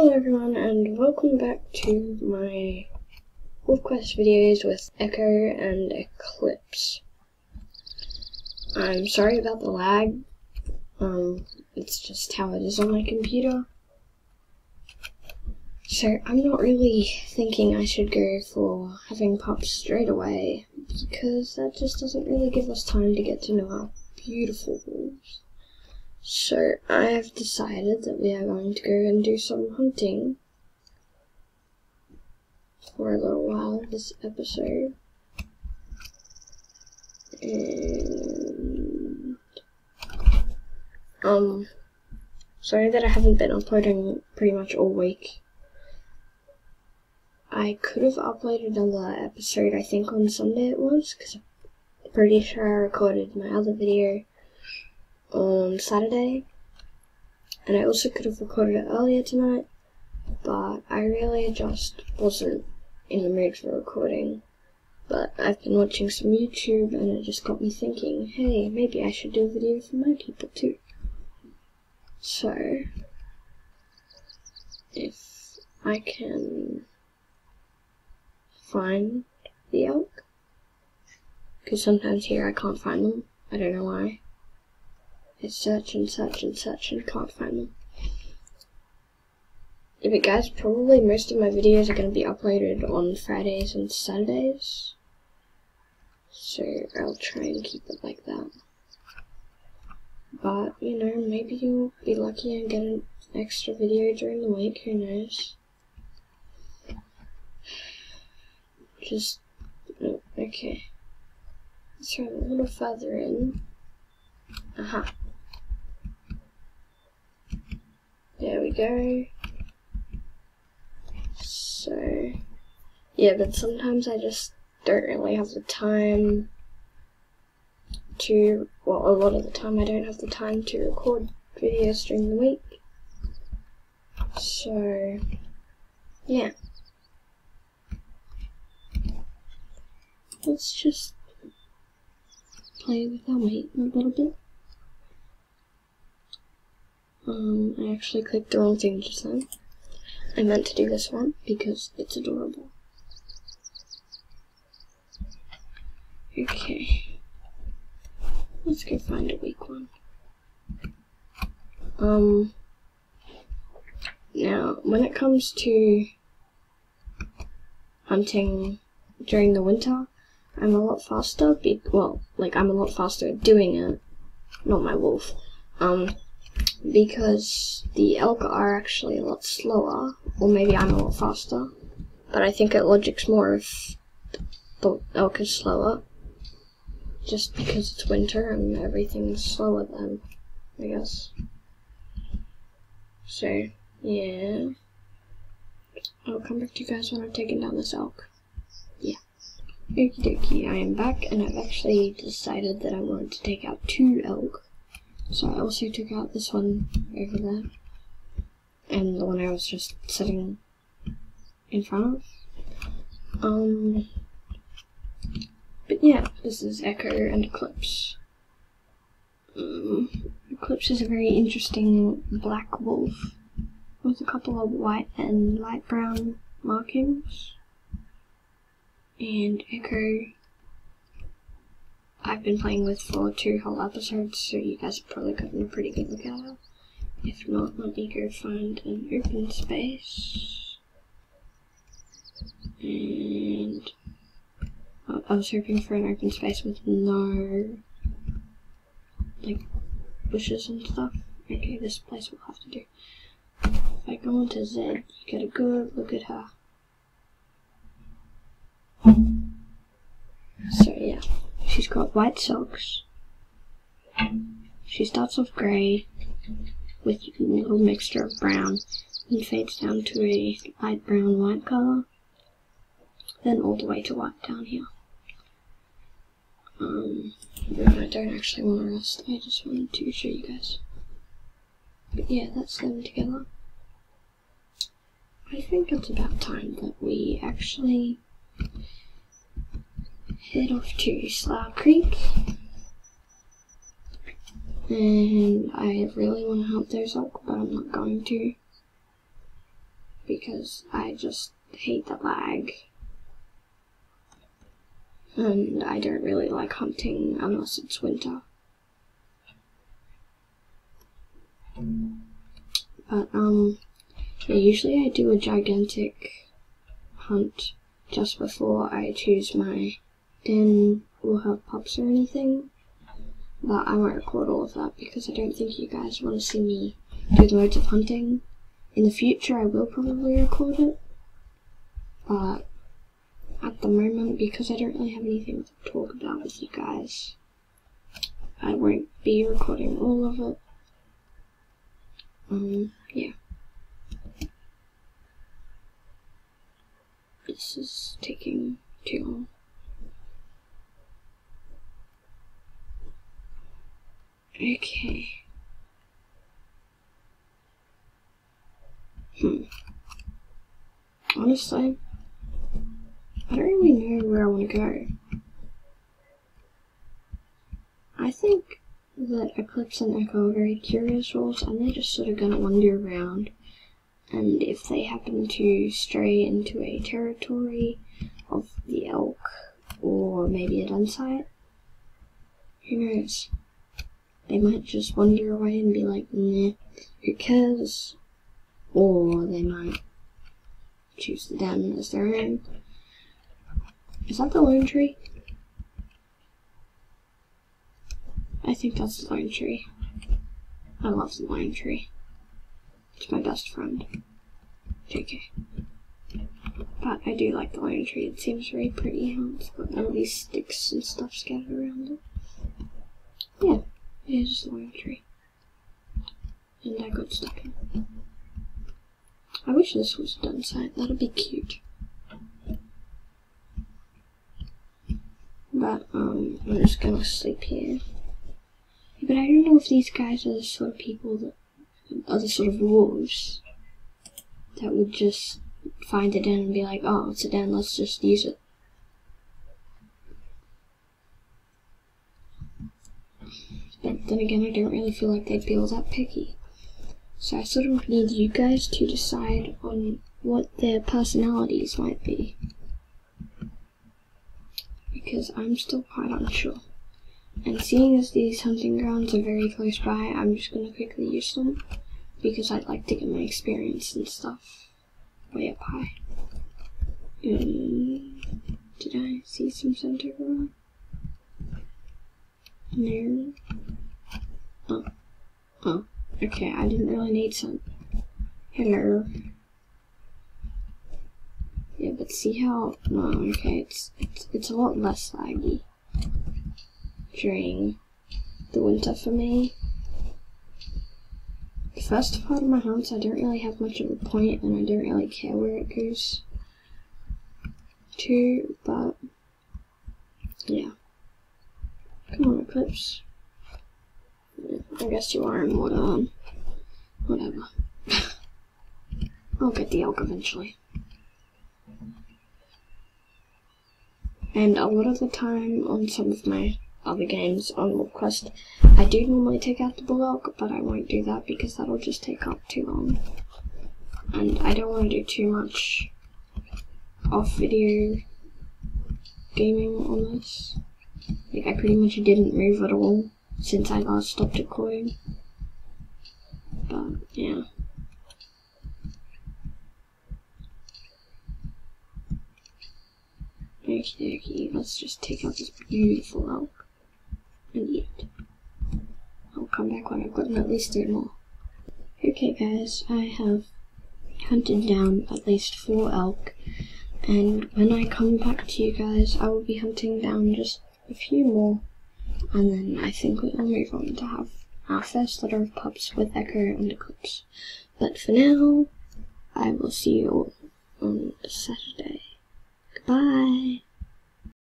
Hello everyone and welcome back to my WolfQuest videos with Echo and Eclipse. I'm sorry about the lag, um, it's just how it is on my computer. So I'm not really thinking I should go for having pups straight away, because that just doesn't really give us time to get to know our beautiful wolves. So I have decided that we are going to go and do some hunting for a little while this episode. And um sorry that I haven't been uploading pretty much all week. I could have uploaded another episode I think on Sunday it was because I'm pretty sure I recorded my other video on Saturday, and I also could have recorded it earlier tonight, but I really just wasn't in the mood for recording. But I've been watching some YouTube, and it just got me thinking, hey, maybe I should do a video for my people too. So, if I can find the elk, because sometimes here I can't find them, I don't know why. I search and search and search and can't find them. But guys, probably most of my videos are going to be uploaded on Fridays and Saturdays. So I'll try and keep it like that. But, you know, maybe you'll be lucky and get an extra video during the week, who knows. Just, oh, okay. Let's try a little further in. Aha. Uh -huh. There we go. So, yeah, but sometimes I just don't really have the time to, well, a lot of the time I don't have the time to record videos during the week. So, yeah. Let's just play with our mate a little bit. Um, I actually clicked the wrong thing just then. I meant to do this one because it's adorable. Okay. Let's go find a weak one. Um, now, when it comes to hunting during the winter, I'm a lot faster, be well, like, I'm a lot faster at doing it, not my wolf, um, because the elk are actually a lot slower, or maybe I'm a lot faster, but I think it logics more if the elk is slower, just because it's winter and everything's slower then, I guess. So, yeah. I'll come back to you guys when I've taken down this elk. Yeah. Okie dokie, I am back and I've actually decided that I wanted to take out two elk so I also took out this one over there. And the one I was just sitting in front of. Um, but yeah, this is Echo and Eclipse. Um, Eclipse is a very interesting black wolf with a couple of white and light brown markings. And Echo I've been playing with for two whole episodes, so you guys have probably gotten a pretty good look at her. If not, let me go find an open space. And I was hoping for an open space with no like bushes and stuff. Okay, this place will have to do. If I go into Z, you get a good look at her. So yeah. She's got white socks. She starts off grey with a little mixture of brown and fades down to a light brown white colour. Then all the way to white down here. Um, I don't actually want to rest, I just wanted to show you guys. But yeah, that's them together. I think it's about time that we actually head off to Slough Creek. And I really want to help those elk, but I'm not going to. because I just hate the lag. And I don't really like hunting unless it's winter. But, um, yeah, usually I do a gigantic hunt just before I choose my den or have pups or anything. But I won't record all of that because I don't think you guys want to see me do loads of hunting. In the future I will probably record it. But at the moment, because I don't really have anything to talk about with you guys, I won't be recording all of it. Um, yeah. This is taking too long. Okay. Hmm. Honestly, I don't really know where I want to go. I think that Eclipse and Echo are very curious wolves and they're just sort of going to wander around. And if they happen to stray into a territory of the elk or maybe a den site, who knows? They might just wander away and be like, nah, who cares? Or they might choose the den as their own. Is that the lone tree? I think that's the lone tree. I love the lone tree. It's my best friend. JK. But I do like the lone tree. It seems very pretty how it's got all these sticks and stuff scattered around it. It is the lone tree. And I got stuck in. I wish this was den site. That'd be cute. But um, I'm just gonna sleep here. But I don't know if these guys are the sort of people that are the sort of wolves that would just find a den and be like, oh, it's a den, let's just use it. But then again, I don't really feel like they'd be all that picky. So I sort of need you guys to decide on what their personalities might be. Because I'm still quite unsure. And seeing as these hunting grounds are very close by, I'm just going to quickly use them. Because I'd like to get my experience and stuff way up high. Um, did I see some center ground? No. Oh. Oh. Okay, I didn't really need some. Hello. Yeah, but see how, no, okay, it's, it's, it's a lot less laggy during the winter for me. The first part of my house, I don't really have much of a point and I don't really care where it goes to, but yeah. Come on, Eclipse. I guess you are in on. Um, whatever. I'll get the elk eventually. And a lot of the time on some of my other games on Quest, I do normally take out the bull elk, but I won't do that because that'll just take up too long. And I don't want to do too much off video gaming on this. Like I pretty much didn't move at all since I last stopped recording. But yeah. Okie dokie, let's just take out this beautiful elk and eat it. I'll come back when I've gotten at least three more. Okay guys, I have hunted down at least four elk and when I come back to you guys I will be hunting down just a few more and then I think we'll move on to have our first litter of pups with Echo and Eclipse. But for now, I will see you all on Saturday. Goodbye!